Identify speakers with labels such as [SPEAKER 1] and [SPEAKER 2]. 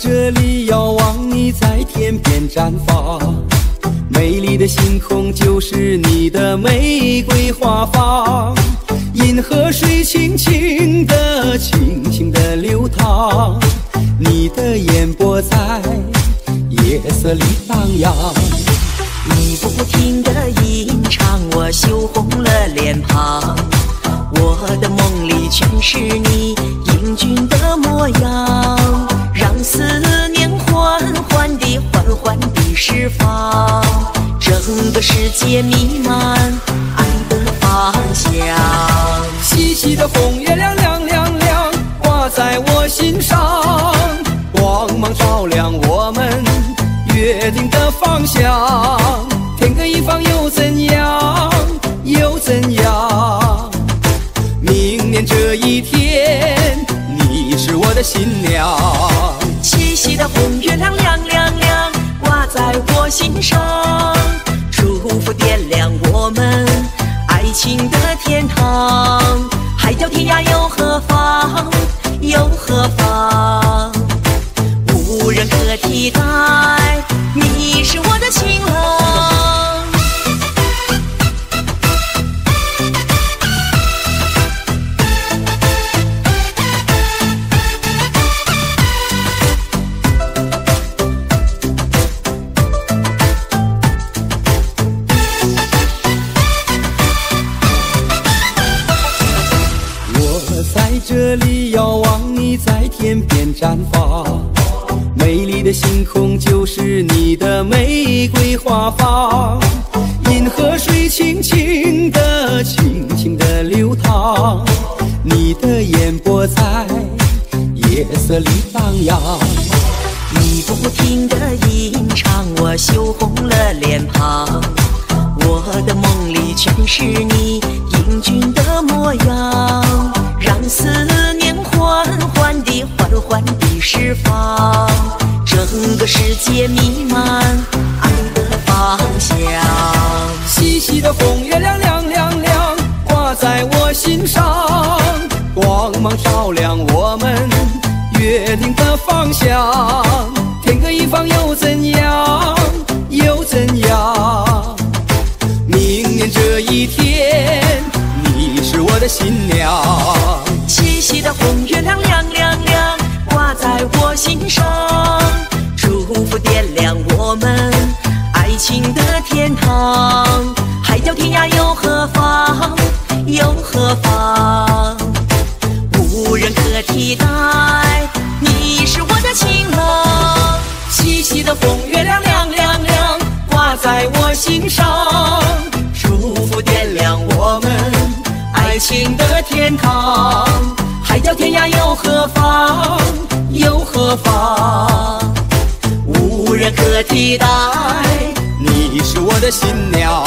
[SPEAKER 1] 这里遥望你在天边绽放，美丽的星空就是你的玫瑰花房。银河水轻轻地、轻轻地流淌，你的眼波在夜色里荡漾。
[SPEAKER 2] 你不停地吟唱，我羞红了脸庞。我的梦里全是你英俊的模样，整个世界弥漫爱的芳香。
[SPEAKER 1] 细细的红月亮亮亮亮，挂在我心上，光芒照亮我们约定的方向。天各一方又怎样？又怎样？明年这一天，你是我的新娘。
[SPEAKER 2] 七夕的红月亮亮亮亮，挂在我心上，情的天堂。海角天涯
[SPEAKER 1] 有遥望你在天边绽放，美丽的星空就是你的玫瑰花房。银河水轻轻地、轻轻地流淌，你的眼波在夜色里荡漾。
[SPEAKER 2] 你不停地吟唱，我羞红了脸庞。我的梦里全是你世界弥漫爱的芳香。
[SPEAKER 1] 细细的红月亮亮亮亮，挂在我心上，光芒照亮我们约定的方向。天各一方又怎样？又怎样？明年这一天，你是我的新娘。
[SPEAKER 2] 细细的红月亮亮亮亮，挂在我心上，点亮我们爱情的天堂。海角天涯又何妨？又何妨？无人可替代，你是我的情郎。
[SPEAKER 1] 细细的红月亮亮亮亮，挂在我心上，祝福点亮我们爱情的天堂。海角天涯又何妨？又何妨？期待，你是我的新娘。